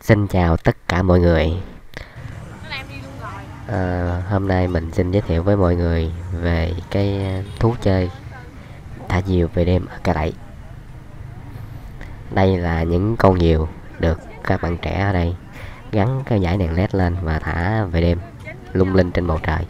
Xin chào tất cả mọi người. À, Hôm nay mình xin giới thiệu với mọi người về cái ờ, thú chơi thả diều về đêm ở Cà Đẩy Đây là những con diều được các bạn trẻ ở đây gắn cái dải đèn led lên và thả về đêm lung linh trên bầu trời.